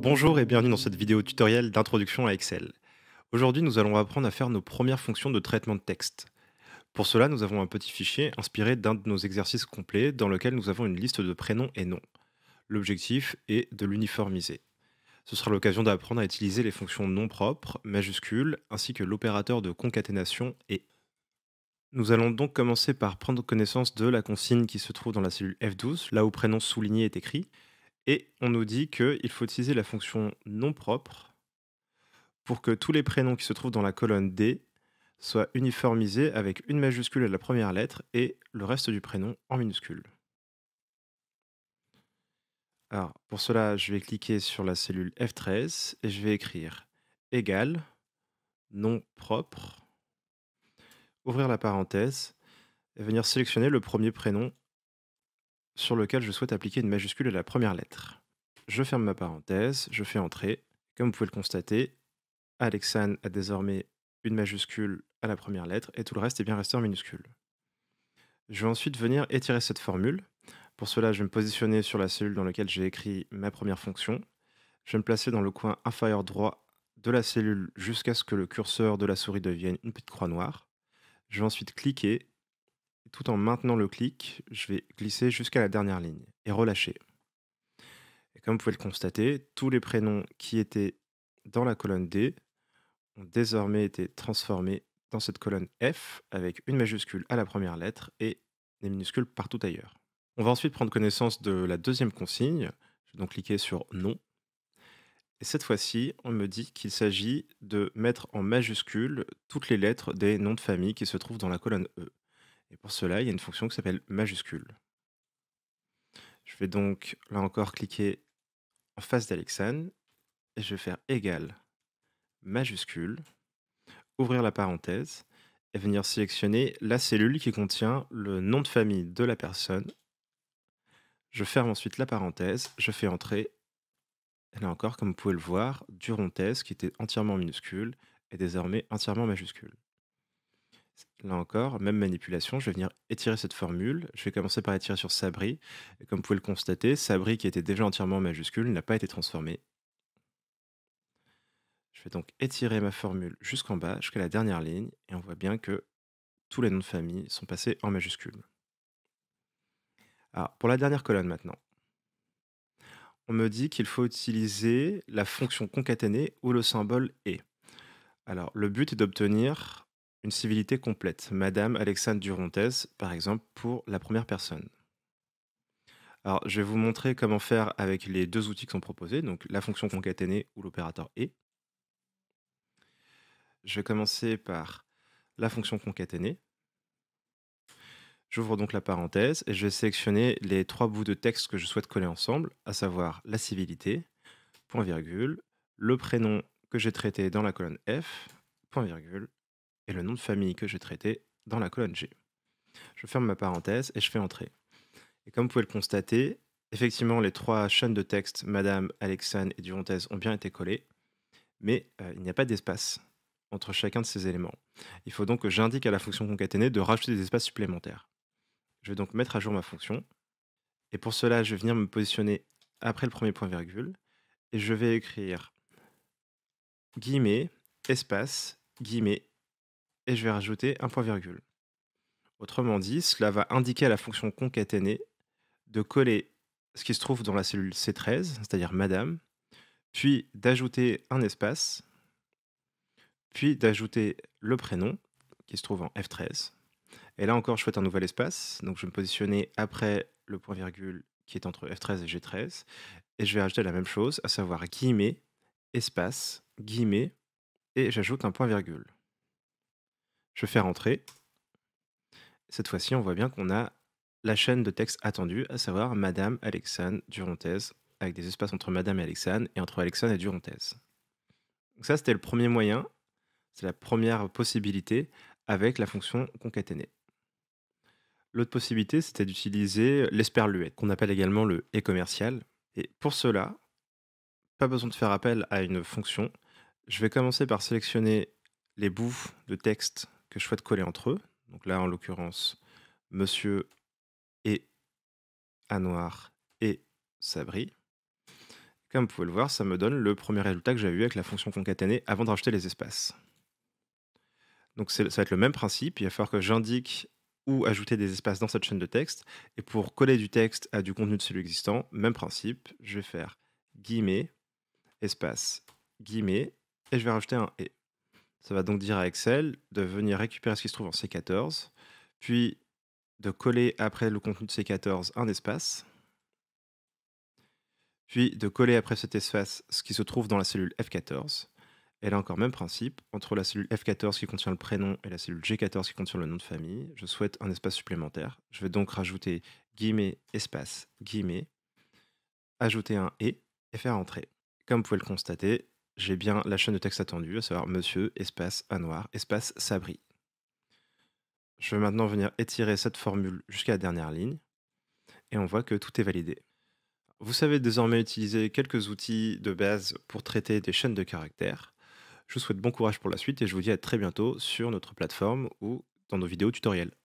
Bonjour et bienvenue dans cette vidéo tutoriel d'introduction à Excel. Aujourd'hui, nous allons apprendre à faire nos premières fonctions de traitement de texte. Pour cela, nous avons un petit fichier inspiré d'un de nos exercices complets dans lequel nous avons une liste de prénoms et noms. L'objectif est de l'uniformiser. Ce sera l'occasion d'apprendre à utiliser les fonctions non propres, majuscules, ainsi que l'opérateur de concaténation et. Nous allons donc commencer par prendre connaissance de la consigne qui se trouve dans la cellule F12, là où prénom souligné est écrit, et on nous dit qu'il faut utiliser la fonction non propre pour que tous les prénoms qui se trouvent dans la colonne D soient uniformisés avec une majuscule à la première lettre et le reste du prénom en minuscule. Alors, pour cela, je vais cliquer sur la cellule F13 et je vais écrire égal, nom propre, ouvrir la parenthèse et venir sélectionner le premier prénom sur lequel je souhaite appliquer une majuscule à la première lettre. Je ferme ma parenthèse, je fais entrer. Comme vous pouvez le constater, Alexandre a désormais une majuscule à la première lettre et tout le reste est bien resté en minuscule. Je vais ensuite venir étirer cette formule. Pour cela, je vais me positionner sur la cellule dans laquelle j'ai écrit ma première fonction. Je vais me placer dans le coin inférieur droit de la cellule jusqu'à ce que le curseur de la souris devienne une petite croix noire. Je vais ensuite cliquer. Tout en maintenant le clic, je vais glisser jusqu'à la dernière ligne et relâcher. Comme vous pouvez le constater, tous les prénoms qui étaient dans la colonne D ont désormais été transformés dans cette colonne F avec une majuscule à la première lettre et des minuscules partout ailleurs. On va ensuite prendre connaissance de la deuxième consigne. Je vais donc cliquer sur Non. Et cette fois-ci, on me dit qu'il s'agit de mettre en majuscule toutes les lettres des noms de famille qui se trouvent dans la colonne E. Et pour cela, il y a une fonction qui s'appelle majuscule. Je vais donc là encore cliquer en face d'Alexandre et je vais faire égal majuscule, ouvrir la parenthèse et venir sélectionner la cellule qui contient le nom de famille de la personne. Je ferme ensuite la parenthèse, je fais entrer. Là encore, comme vous pouvez le voir, Duronthèse, qui était entièrement minuscule, est désormais entièrement majuscule. Là encore, même manipulation, je vais venir étirer cette formule. Je vais commencer par étirer sur Sabri. Comme vous pouvez le constater, Sabri, qui était déjà entièrement majuscule, n'a pas été transformé. Je vais donc étirer ma formule jusqu'en bas, jusqu'à la dernière ligne, et on voit bien que tous les noms de famille sont passés en majuscule. Alors, pour la dernière colonne maintenant, on me dit qu'il faut utiliser la fonction concaténée où le symbole est. Alors, le but est d'obtenir une civilité complète. Madame Alexandre Duronthèse, par exemple, pour la première personne. Alors, je vais vous montrer comment faire avec les deux outils qui sont proposés, donc la fonction concaténée ou l'opérateur et. Je vais commencer par la fonction concaténée. J'ouvre donc la parenthèse et je vais sélectionner les trois bouts de texte que je souhaite coller ensemble, à savoir la civilité, point virgule, le prénom que j'ai traité dans la colonne F, point virgule, et le nom de famille que j'ai traité dans la colonne G. Je ferme ma parenthèse et je fais entrer. Et comme vous pouvez le constater, effectivement, les trois chaînes de texte, Madame, Alexandre et Duronthèse, ont bien été collées, mais euh, il n'y a pas d'espace entre chacun de ces éléments. Il faut donc que j'indique à la fonction concaténée de rajouter des espaces supplémentaires. Je vais donc mettre à jour ma fonction. Et pour cela, je vais venir me positionner après le premier point virgule. Et je vais écrire guillemets, espace, guillemets, et je vais rajouter un point virgule. Autrement dit, cela va indiquer à la fonction concaténée de coller ce qui se trouve dans la cellule C13, c'est-à-dire madame, puis d'ajouter un espace, puis d'ajouter le prénom qui se trouve en F13. Et là encore, je souhaite un nouvel espace. Donc, je vais me positionner après le point virgule qui est entre F13 et G13. Et je vais ajouter la même chose, à savoir guillemets, espace, guillemets, et j'ajoute un point virgule. Je fais rentrer. Cette fois-ci, on voit bien qu'on a la chaîne de texte attendue, à savoir Madame Alexandre Duronthèse, avec des espaces entre Madame et Alexandre et entre Alexandre et Duronthèse. Donc ça, c'était le premier moyen c'est la première possibilité avec la fonction concaténée. L'autre possibilité, c'était d'utiliser l'esperluette, qu'on appelle également le et commercial. Et pour cela, pas besoin de faire appel à une fonction. Je vais commencer par sélectionner les bouts de texte que je souhaite coller entre eux. Donc là, en l'occurrence, monsieur et Anouar et Sabri. Comme vous pouvez le voir, ça me donne le premier résultat que j'avais eu avec la fonction concaténée avant de rajouter les espaces. Donc ça va être le même principe, il va falloir que j'indique où ajouter des espaces dans cette chaîne de texte. Et pour coller du texte à du contenu de celui existant, même principe, je vais faire guillemets, espace, guillemets, et je vais rajouter un et. Ça va donc dire à Excel de venir récupérer ce qui se trouve en C14, puis de coller après le contenu de C14 un espace, puis de coller après cet espace ce qui se trouve dans la cellule F14. Et là encore, même principe, entre la cellule F14 qui contient le prénom et la cellule G14 qui contient le nom de famille, je souhaite un espace supplémentaire. Je vais donc rajouter guillemets, espace, guillemets, ajouter un et et faire entrer. Comme vous pouvez le constater, j'ai bien la chaîne de texte attendue, à savoir monsieur, espace, Anouar, espace, Sabri. Je vais maintenant venir étirer cette formule jusqu'à la dernière ligne et on voit que tout est validé. Vous savez désormais utiliser quelques outils de base pour traiter des chaînes de caractères. Je vous souhaite bon courage pour la suite et je vous dis à très bientôt sur notre plateforme ou dans nos vidéos tutoriels.